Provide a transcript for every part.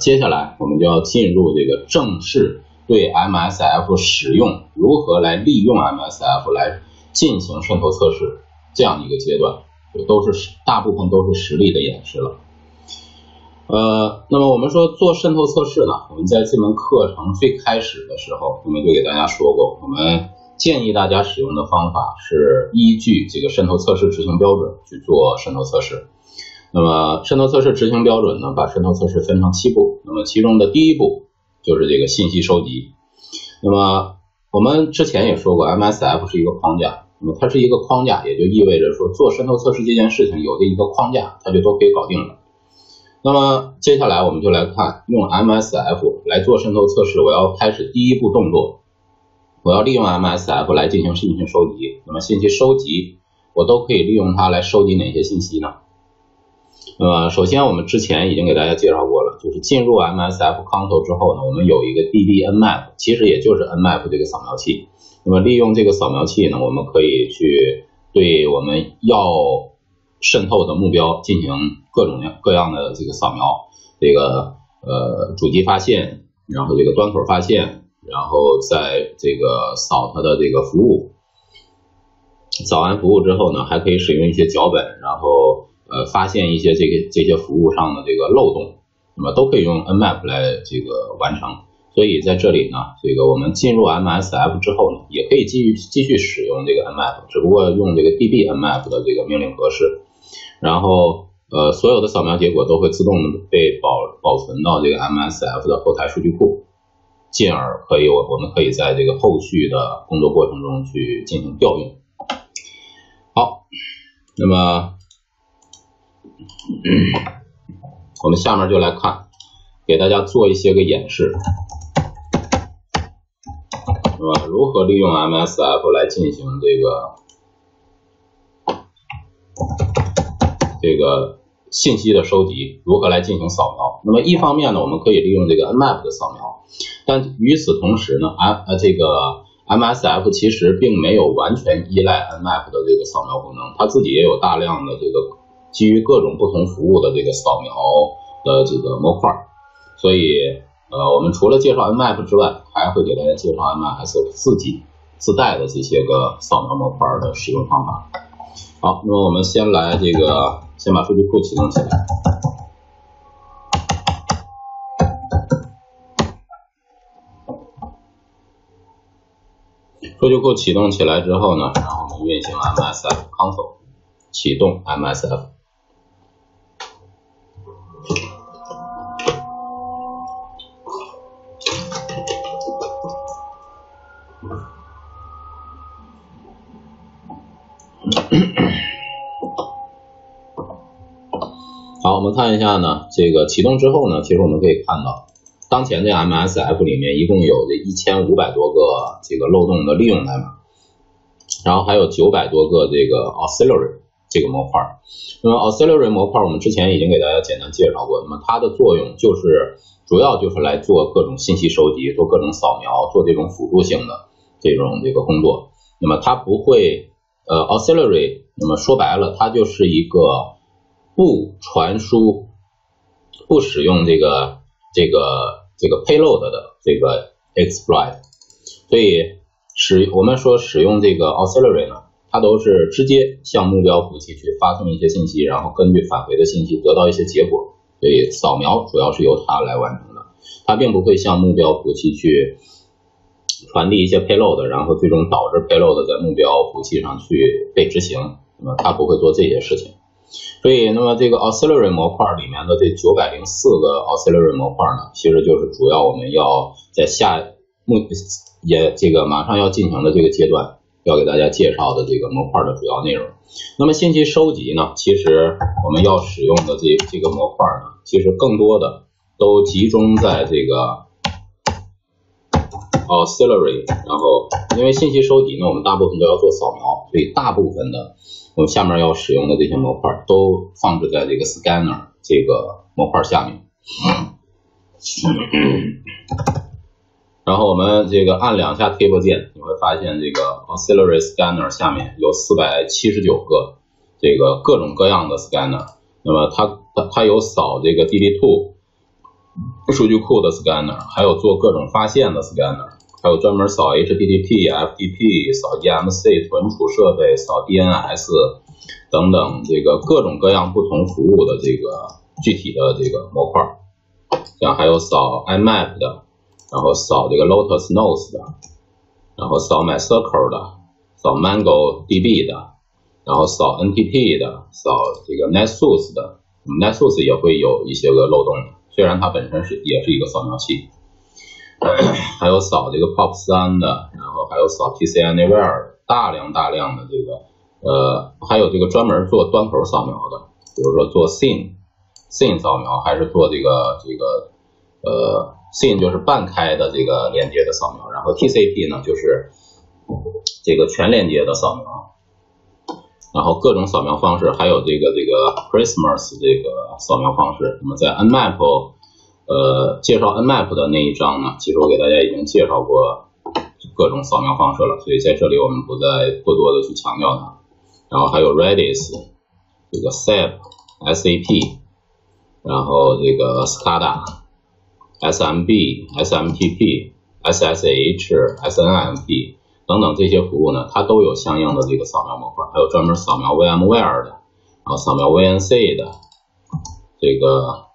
接下来我们就要进入这个正式对 MSF 使用，如何来利用 MSF 来进行渗透测试这样一个阶段，都是大部分都是实例的演示了。呃，那么我们说做渗透测试呢，我们在这门课程最开始的时候，我们就给大家说过，我们建议大家使用的方法是依据这个渗透测试执行标准去做渗透测试。那么渗透测试执行标准呢，把渗透测试分成七步。那么其中的第一步就是这个信息收集。那么我们之前也说过，MSF 是一个框架。那么它是一个框架，也就意味着说做渗透测试这件事情有的一个框架，它就都可以搞定了。那么接下来我们就来看用 MSF 来做渗透测试，我要开始第一步动作，我要利用 MSF 来进行信息收集。那么信息收集，我都可以利用它来收集哪些信息呢？那么首先，我们之前已经给大家介绍过了，就是进入 MSF console 之后呢，我们有一个 DB-Nmap，其实也就是 Nmap 这个扫描器。那么利用这个扫描器呢，我们可以去对我们要渗透的目标进行各种各样的这个扫描，这个呃主机发现，然后这个端口发现，然后在这个扫它的这个服务，扫完服务之后呢，还可以使用一些脚本，然后。呃，发现一些这个这些服务上的这个漏洞，那么都可以用 Nmap 来这个完成。所以在这里呢，这个我们进入 MSF 之后呢，也可以继续继续使用这个 Nmap，只不过用这个 DB Nmap 的这个命令格式。然后呃，所有的扫描结果都会自动被保保存到这个 MSF 的后台数据库，进而可以我我们可以在这个后续的工作过程中去进行调用。好，那么。我们下面就来看，给大家做一些个演示，是吧？如何利用 MSF 来进行这个这个信息的收集？如何来进行扫描？那么一方面呢，我们可以利用这个 Nmap 的扫描，但与此同时呢，M 呃这个 MSF 其实并没有完全依赖 Nmap 的这个扫描功能，它自己也有大量的这个。基于各种不同服务的这个扫描的这个模块，所以呃，我们除了介绍 Nmap 之外，还会给大家介绍 MS 自己自带的这些个扫描模块的使用方法。好，那么我们先来这个，先把数据库启动起来。数据库启动起来之后呢，然后我们运行 MSF console，启动 MSF。好，我们看一下呢，这个启动之后呢，其实我们可以看到，当前这 MSF 里面一共有这一千五百多个这个漏洞的利用代码，然后还有九百多个这个 auxiliary 这个模块。那么 auxiliary 模块我们之前已经给大家简单介绍过，那么它的作用就是主要就是来做各种信息收集，做各种扫描，做这种辅助性的这种这个工作。那么它不会呃 auxiliary，那么说白了，它就是一个。不传输、不使用这个、这个、这个 payload 的这个 exploit，所以使我们说使用这个 auxiliary 呢，它都是直接向目标服务器去发送一些信息，然后根据返回的信息得到一些结果。所以扫描主要是由它来完成的，它并不会向目标服务器去传递一些 payload，然后最终导致 payload 在目标服务器上去被执行。那么它不会做这些事情。所以，那么这个 auxiliary 模块里面的这九百零四个 auxiliary 模块呢，其实就是主要我们要在下目也这个马上要进行的这个阶段，要给大家介绍的这个模块的主要内容。那么信息收集呢，其实我们要使用的这这个模块呢，其实更多的都集中在这个 auxiliary，然后因为信息收集呢，我们大部分都要做扫描，所以大部分的。我下面要使用的这些模块都放置在这个 scanner 这个模块下面。然后我们这个按两下 table 键，你会发现这个 Auxiliary Scanner 下面有四百七十九个这个各种各样的 Scanner。那么它它它有扫这个 DB2 数据库的 Scanner，还有做各种发现的 Scanner，还有专门扫 HTTP、FTP、扫 EMC 存储设备、扫 DNS 等等这个各种各样不同服务的这个具体的这个模块。像还有扫 IMAP 的。然后扫这个 Lotus Notes 的，然后扫 MySQL 的，扫 MongoDB 的，然后扫 NTP 的，扫这个 NetSuite 的，NetSuite 也会有一些个漏洞，虽然它本身是也是一个扫描器，还有扫这个 POP3 的，然后还有扫 TCAnywhere，大量大量的这个，呃，还有这个专门做端口扫描的，比如说做 Scene，Scene 扫描，还是做这个这个，呃。Scene 就是半开的这个连接的扫描，然后 TCP 呢就是这个全连接的扫描，然后各种扫描方式，还有这个这个 Christmas 这个扫描方式。那么在 Nmap 呃介绍 Nmap 的那一章呢，其实我给大家已经介绍过各种扫描方式了，所以在这里我们不再过多的去强调它。然后还有 Redis 这个 SAP SAP，然后这个 SCADA。SMB、SMTP、SSH、SNMP 等等这些服务呢，它都有相应的这个扫描模块，还有专门扫描 VMware 的，然后，扫描 VNC 的，这个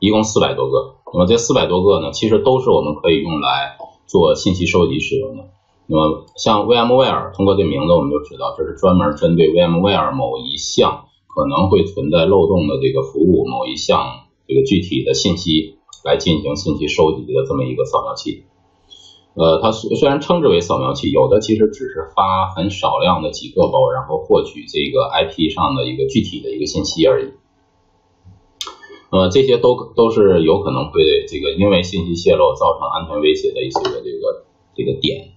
一共四百多个。那么这四百多个呢，其实都是我们可以用来做信息收集使用的。那么像 VMware，通过这名字我们就知道，这是专门针对 VMware 某一项可能会存在漏洞的这个服务某一项。这个具体的信息来进行信息收集的这么一个扫描器，呃，它虽虽然称之为扫描器，有的其实只是发很少量的几个包，然后获取这个 IP 上的一个具体的一个信息而已。呃，这些都都是有可能会这个因为信息泄露造成安全威胁的一些个这个这个点。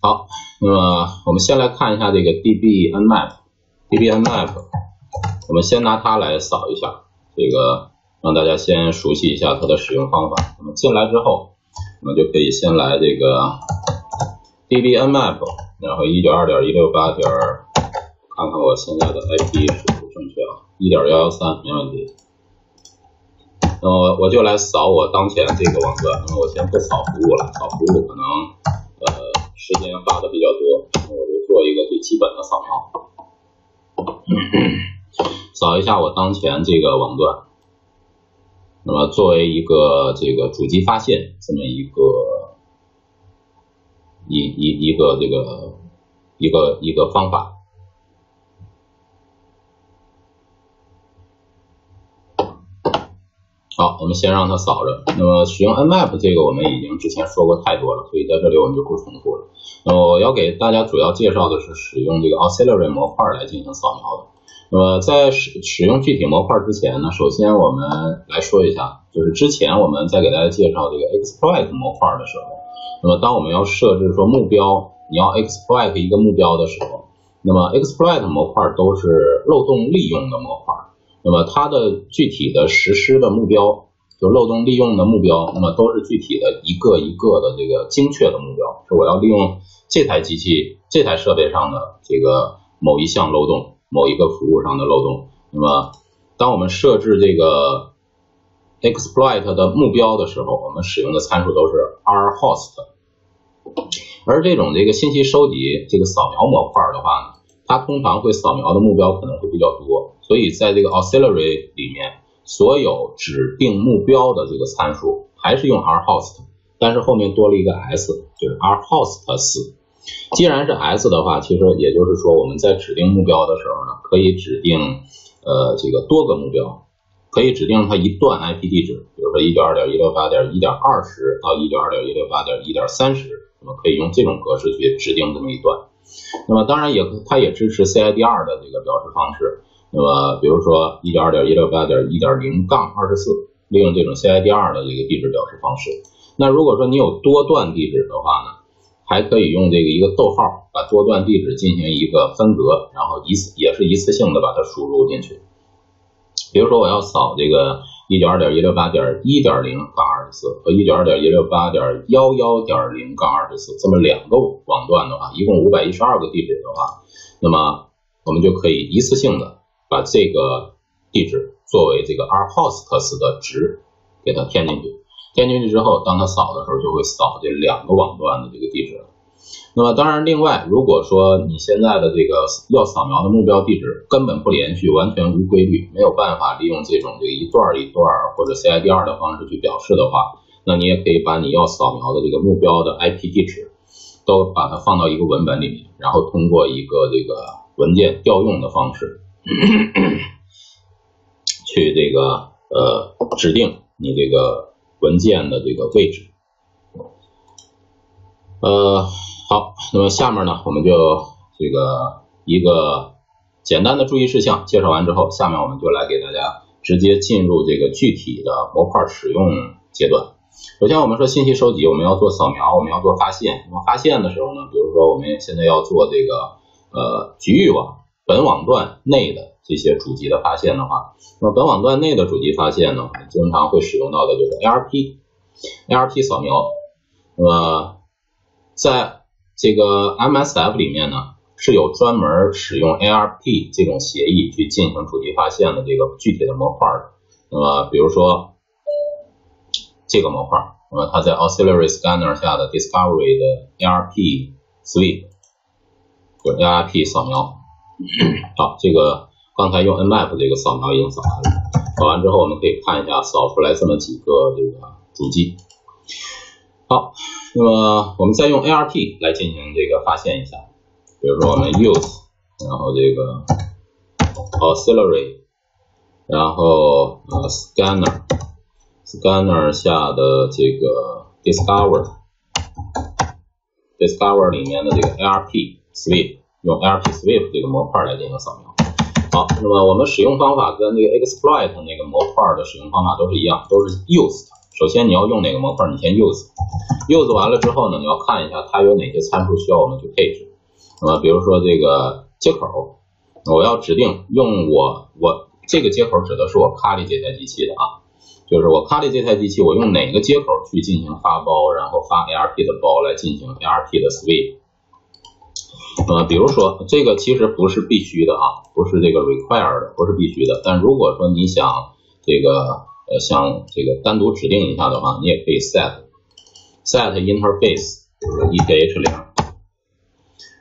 好，那么我们先来看一下这个 DBNmap，DBNmap，我们先拿它来扫一下。这个让大家先熟悉一下它的使用方法。那么进来之后，我们就可以先来这个 DBNmap，然后一点二点一六八点，看看我现在的 IP 是否正确啊？一点幺幺三没问题。那么我就来扫我当前这个网段。那么我先不扫服务了，扫服务可能呃时间花的比较多，那我就做一个最基本的扫描。扫一下我当前这个网段，那么作为一个这个主机发现这么一个一一一个这个一个一个方法。好，我们先让它扫着。那么使用 Nmap 这个我们已经之前说过太多了，所以在这里我们就不重复了。那我要给大家主要介绍的是使用这个 Auxiliary 模块来进行扫描的。那么在使使用具体模块之前呢，首先我们来说一下，就是之前我们在给大家介绍这个 exploit 模块的时候，那么当我们要设置说目标，你要 exploit 一个目标的时候，那么 exploit 模块都是漏洞利用的模块，那么它的具体的实施的目标，就漏洞利用的目标，那么都是具体的一个一个的这个精确的目标，是我要利用这台机器这台设备上的这个某一项漏洞。某一个服务上的漏洞，那么当我们设置这个 exploit 的目标的时候，我们使用的参数都是 rhost。而这种这个信息收集这个扫描模块的话呢，它通常会扫描的目标可能会比较多，所以在这个 auxiliary 里面，所有指定目标的这个参数还是用 rhost，但是后面多了一个 s，就是 rhost4。既然是 S 的话，其实也就是说我们在指定目标的时候呢，可以指定呃这个多个目标，可以指定它一段 IP 地址，比如说一点二点一六八点一点二十到一点二点一六八点一点三十，那么可以用这种格式去指定这么一段。那么当然也它也支持 CIDR 的这个表示方式。那么比如说一点二点一六八点一点零杠二十四，利用这种 CIDR 的这个地址表示方式。那如果说你有多段地址的话呢？还可以用这个一个逗号把多段地址进行一个分隔，然后一次也是一次性的把它输入进去。比如说我要扫这个一九二点一六八点一点零杠二十四和一九二点一六八点幺幺点零杠二十四这么两个网段的话，一共五百一十二个地址的话，那么我们就可以一次性的把这个地址作为这个 r host 的值给它填进去。填进去之后，当它扫的时候，就会扫这两个网段的这个地址。那么当然，另外，如果说你现在的这个要扫描的目标地址根本不连续，完全无规律，没有办法利用这种这个一段一段或者 CIDR 的方式去表示的话，那你也可以把你要扫描的这个目标的 IP 地址都把它放到一个文本里面，然后通过一个这个文件调用的方式 去这个呃指定你这个文件的这个位置，呃。好，那么下面呢，我们就这个一个简单的注意事项介绍完之后，下面我们就来给大家直接进入这个具体的模块使用阶段。首先，我们说信息收集，我们要做扫描，我们要做发现。那么发现的时候呢，比如说我们现在要做这个呃局域网本网段内的这些主机的发现的话，那么本网段内的主机发现呢，经常会使用到的就是 ARP，ARP 扫描。那么在这个 MSF 里面呢是有专门使用 ARP 这种协议去进行主机发现的这个具体的模块的。那么比如说这个模块，那么它在 Auxiliary Scanner 下的 Discovery 的 ARP Sweep，就 ARP 扫描。好，这个刚才用 Nmap 这个扫描已经扫完了，扫完之后我们可以看一下扫出来这么几个这个主机。好。那么我们再用 ARP 来进行这个发现一下，比如说我们 use，然后这个 auxiliary，然后呃 scanner，scanner 下的这个 discover，discover 里面的这个 ARP sweep，用 ARP sweep 这个模块来进行扫描。好，那么我们使用方法跟那个 exploit 那个模块的使用方法都是一样，都是 use。首先你要用哪个模块，你先 use，use 完了之后呢，你要看一下它有哪些参数需要我们去配置。那么比如说这个接口，我要指定用我我这个接口指的是我 Kali 这台机器的啊，就是我 Kali 这台机器，我用哪个接口去进行发包，然后发 ARP 的包来进行 ARP 的 sweep。呃，比如说这个其实不是必须的啊，不是这个 required，不是必须的。但如果说你想这个。呃，想这个单独指定一下的话，你也可以 set set interface，就是 eth 零，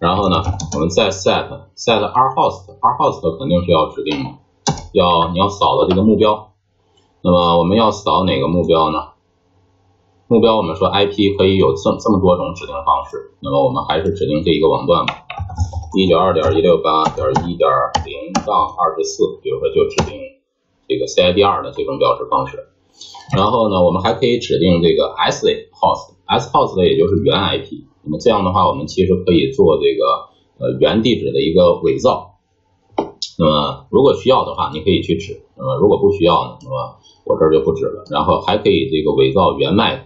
然后呢，我们再 set set rhost，rhost 肯定是要指定的，要你要扫的这个目标，那么我们要扫哪个目标呢？目标我们说 IP 可以有这这么多种指定方式，那么我们还是指定这一个网段吧，一九二点一六八点一点零杠二十四，比如说就指定。这个 CIDR 的这种表示方式，然后呢，我们还可以指定这个 S host，S host 的也就是原 IP。那么这样的话，我们其实可以做这个呃原地址的一个伪造。那么如果需要的话，你可以去指；那么如果不需要呢，那么我这儿就不指了。然后还可以这个伪造原 MAC，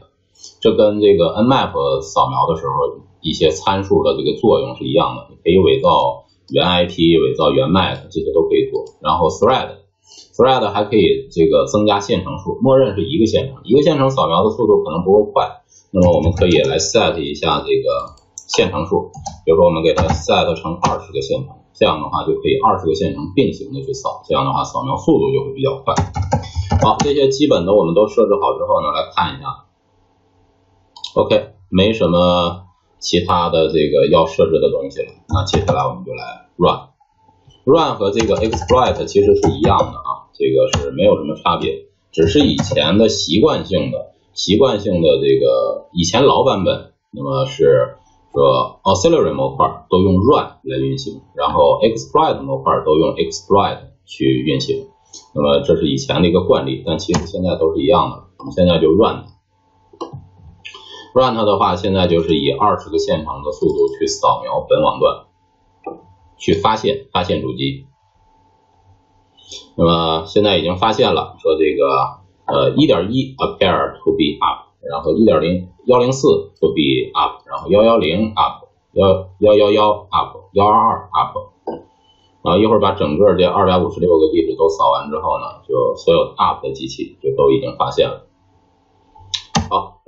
这跟这个 Nmap 扫描的时候一些参数的这个作用是一样的，可以伪造原 IP，伪造原 MAC，这些都可以做。然后 Thread。Thread 还可以这个增加线程数，默认是一个线程，一个线程扫描的速度可能不够快，那么我们可以来 set 一下这个线程数，比如说我们给它 set 成二十个线程，这样的话就可以二十个线程并行的去扫，这样的话扫描速度就会比较快。好，这些基本的我们都设置好之后呢，来看一下，OK，没什么其他的这个要设置的东西了，那接下来我们就来 run。run 和这个 exploit 其实是一样的啊，这个是没有什么差别，只是以前的习惯性的习惯性的这个以前老版本，那么是说 auxiliary 模块都用 run 来运行，然后 exploit 模块都用 exploit 去运行，那么这是以前的一个惯例，但其实现在都是一样的，我们现在就 run run 的话，现在就是以二十个线程的速度去扫描本网段。去发现发现主机，那么现在已经发现了，说这个呃一点一 appear to be up，然后一点零幺零四 to be up，然后幺幺零 up，幺幺幺幺 up，幺二二 up。然后一会儿把整个这二百五十六个地址都扫完之后呢，就所有 UP 的机器就都已经发现了。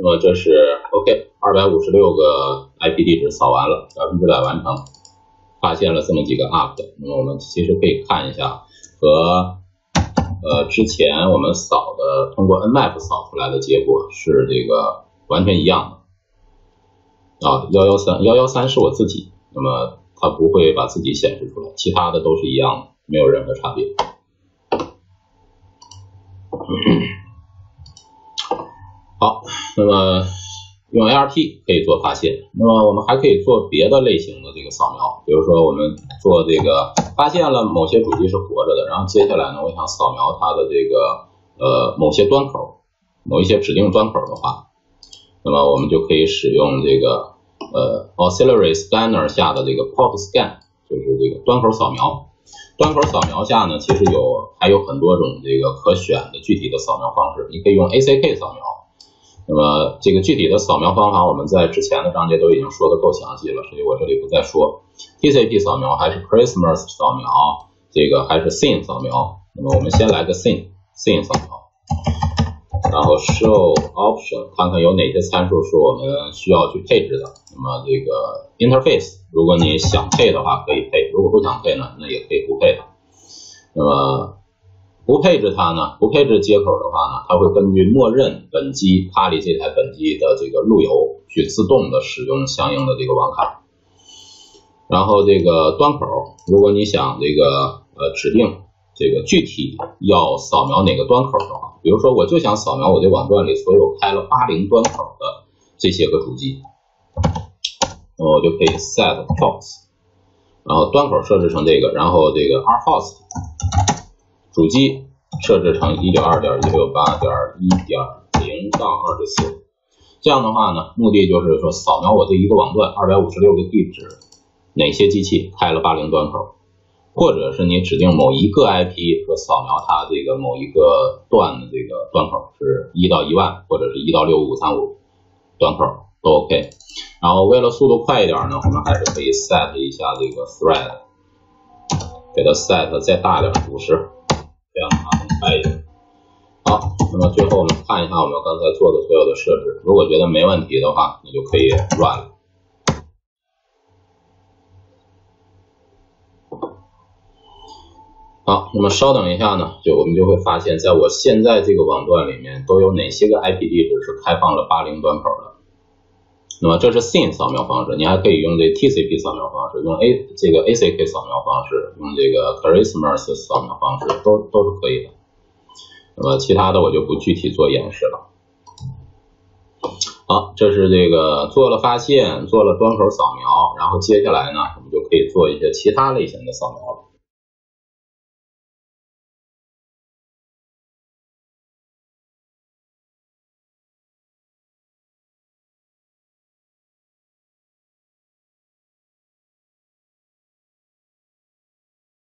那么这是 OK，二百五十六个 IP 地址扫完了，百分之百完成，发现了这么几个 UP。那么我们其实可以看一下和呃之前我们扫的通过 Nmap 扫出来的结果是这个完全一样的。啊，幺幺三幺幺三是我自己，那么它不会把自己显示出来，其他的都是一样的，没有任何差别。好，那么用 ART 可以做发现，那么我们还可以做别的类型的这个扫描，比如说我们做这个发现了某些主机是活着的，然后接下来呢，我想扫描它的这个呃某些端口，某一些指定端口的话。那么我们就可以使用这个呃 auxiliary scanner 下的这个 pop scan，就是这个端口扫描。端口扫描下呢，其实有还有很多种这个可选的具体的扫描方式。你可以用 ACK 扫描。那么这个具体的扫描方法，我们在之前的章节都已经说的够详细了，所以我这里不再说。TCP 扫描还是 Christmas 扫描，这个还是 Scene 扫描。那么我们先来个 Scene Scene 扫描。然后 show option 看看有哪些参数是我们需要去配置的。那么这个 interface 如果你想配的话可以配，如果不想配呢，那也可以不配的。那么不配置它呢，不配置接口的话呢，它会根据默认本机它里这台本机的这个路由去自动的使用相应的这个网卡。然后这个端口，如果你想这个呃指定。这个具体要扫描哪个端口的话，比如说我就想扫描我这网段里所有开了八零端口的这些个主机，我就可以 set ports，然后端口设置成这个，然后这个 rhost 主机设置成一点二点一六八点一点零到二十四，这样的话呢，目的就是说扫描我这一个网段二百五十六个地址，哪些机器开了八零端口。或者是你指定某一个 IP 和扫描它这个某一个段的这个端口是一到一万，或者是一到六五三五端口都 OK。然后为了速度快一点呢，我们还是可以 set 一下这个 thread，给它 set 再大点五十，这样的话更快一点。好，那么最后我们看一下我们刚才做的所有的设置，如果觉得没问题的话，你就可以 run 了。好，那么稍等一下呢，就我们就会发现，在我现在这个网段里面都有哪些个 IP 地址是开放了八零端口的。那么这是 Scene 扫描方式，你还可以用这 TCP 扫描方式，用 A 这个 ACK 扫描方式，用这个 Christmas 扫描方式，都都是可以的。那么其他的我就不具体做演示了。好，这是这个做了发现，做了端口扫描，然后接下来呢，我们就可以做一些其他类型的扫描了。